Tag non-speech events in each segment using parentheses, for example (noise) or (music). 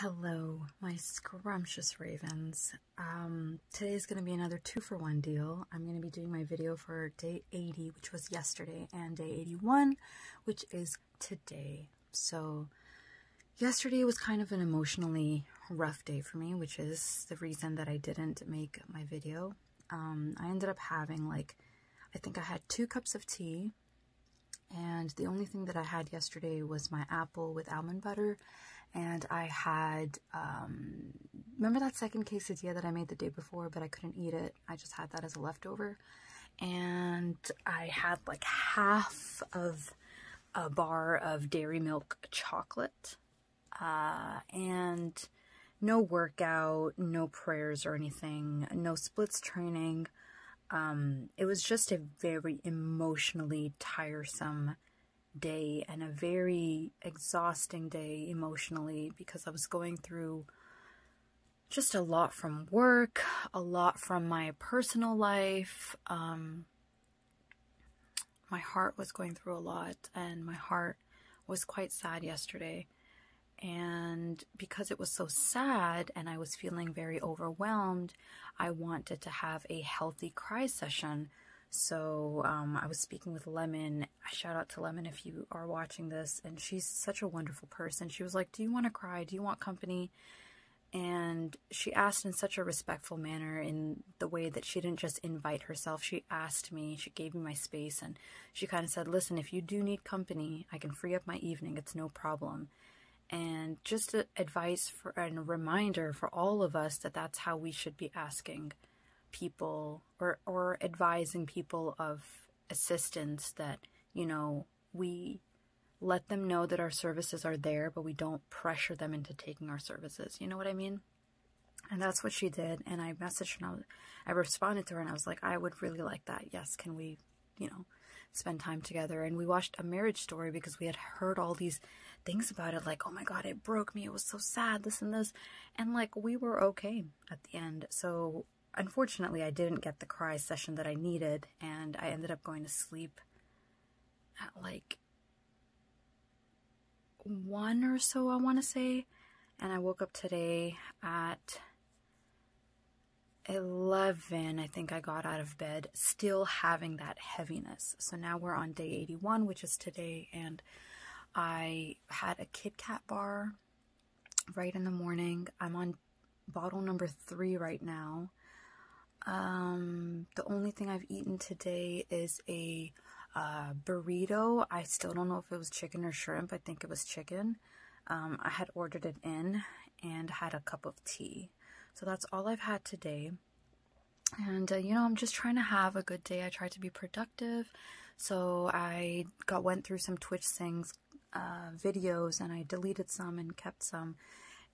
Hello, my scrumptious ravens. Um, today's going to be another two for one deal. I'm going to be doing my video for day 80, which was yesterday, and day 81, which is today. So, yesterday was kind of an emotionally rough day for me, which is the reason that I didn't make my video. Um, I ended up having like, I think I had two cups of tea, and the only thing that I had yesterday was my apple with almond butter and I had, um, remember that second quesadilla that I made the day before, but I couldn't eat it. I just had that as a leftover. And I had like half of a bar of dairy milk chocolate. Uh, and no workout, no prayers or anything, no splits training. Um, it was just a very emotionally tiresome day and a very exhausting day emotionally because I was going through just a lot from work, a lot from my personal life. Um, my heart was going through a lot, and my heart was quite sad yesterday. And because it was so sad and I was feeling very overwhelmed, I wanted to have a healthy cry session so um, I was speaking with Lemon. Shout out to Lemon if you are watching this. And she's such a wonderful person. She was like, Do you want to cry? Do you want company? And she asked in such a respectful manner, in the way that she didn't just invite herself. She asked me, she gave me my space, and she kind of said, Listen, if you do need company, I can free up my evening. It's no problem. And just advice for and a reminder for all of us that that's how we should be asking people or or advising people of assistance that you know we let them know that our services are there but we don't pressure them into taking our services. You know what i mean? And that's what she did. And i messaged her and I, I responded to her and i was like i would really like that. Yes. Can we you know spend time together. And we watched a marriage story because we had heard all these things about it like oh my god it broke me. It was so sad this and this. And like we were okay at the end. So unfortunately, I didn't get the cry session that I needed, and I ended up going to sleep at like one or so, I want to say. And I woke up today at 11, I think I got out of bed, still having that heaviness. So now we're on day 81, which is today, and I had a Kit Kat bar right in the morning. I'm on bottle number three right now. Um, the only thing I've eaten today is a uh, burrito. I still don't know if it was chicken or shrimp. I think it was chicken. Um, I had ordered it in and had a cup of tea. So that's all I've had today. And, uh, you know, I'm just trying to have a good day. I try to be productive. So I got went through some Twitch things, uh, videos and I deleted some and kept some.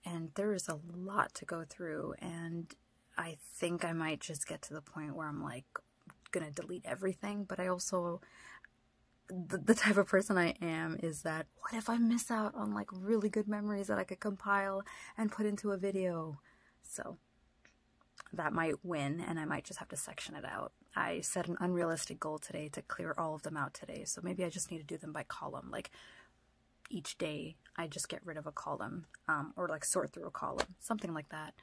And there is a lot to go through. And I think I might just get to the point where I'm like gonna delete everything, but I also the, the type of person I am is that what if I miss out on like really good memories that I could compile and put into a video? So that might win and I might just have to section it out. I set an unrealistic goal today to clear all of them out today, so maybe I just need to do them by column. Like each day, I just get rid of a column um, or like sort through a column, something like that.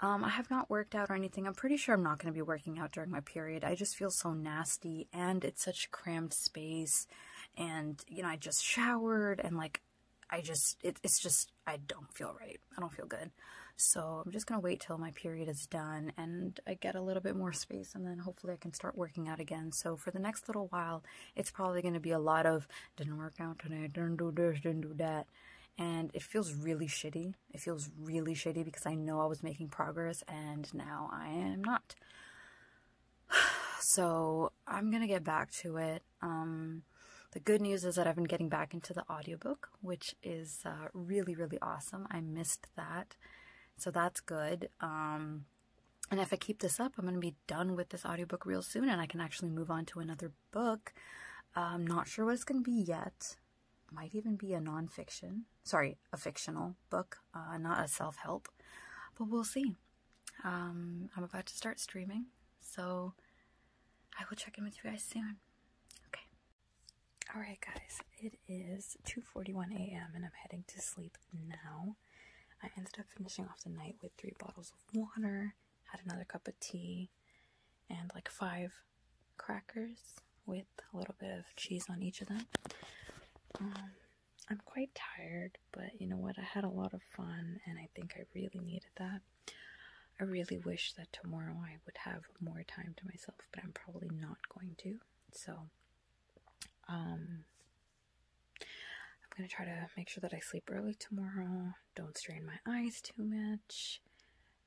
Um, I have not worked out or anything. I'm pretty sure I'm not going to be working out during my period. I just feel so nasty and it's such cramped space. And, you know, I just showered and like, I just, it, it's just, I don't feel right. I don't feel good. So I'm just going to wait till my period is done and I get a little bit more space and then hopefully I can start working out again. So for the next little while, it's probably going to be a lot of didn't work out today, didn't do this, didn't do that and it feels really shitty. It feels really shitty because I know I was making progress and now I am not. (sighs) So I'm gonna get back to it. Um, the good news is that I've been getting back into the audiobook, which is uh, really, really awesome. I missed that. So that's good. Um, and if I keep this up, I'm going to be done with this audiobook real soon and I can actually move on to another book. I'm not sure what it's going to be yet might even be a nonfiction, sorry, a fictional book, uh, not a self help, but we'll see. Um, I'm about to start streaming, so I will check in with you guys soon. Okay. Alright, guys, it is 2:41 a.m. and I'm heading to sleep now. I ended up finishing off the night with three bottles of water, had another cup of tea, and like five crackers with a little bit of cheese on each of them. Um, I'm quite tired, but you know what? I had a lot of fun, and I think I really needed that. I really wish that tomorrow I would have more time to myself, but I'm probably not going to. So, um, I'm gonna try to make sure that I sleep early tomorrow. Don't strain my eyes too much.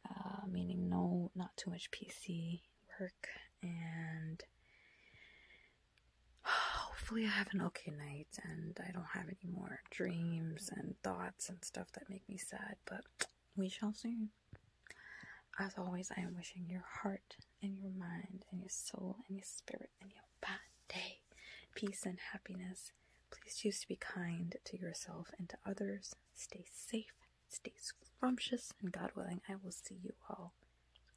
Uh, meaning no, not too much PC work, and (sighs) hopefully I have an okay night and I don't have any more dreams and thoughts and stuff that make me sad. But (tsk) we shall see. As always, I am wishing your heart and your mind and your soul and your spirit and your body peace and happiness. Please choose to be kind to yourself and to others. Stay safe, stay scrumptious, and God willing, I will see you all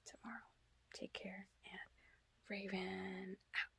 tomorrow. Take care and Raven out.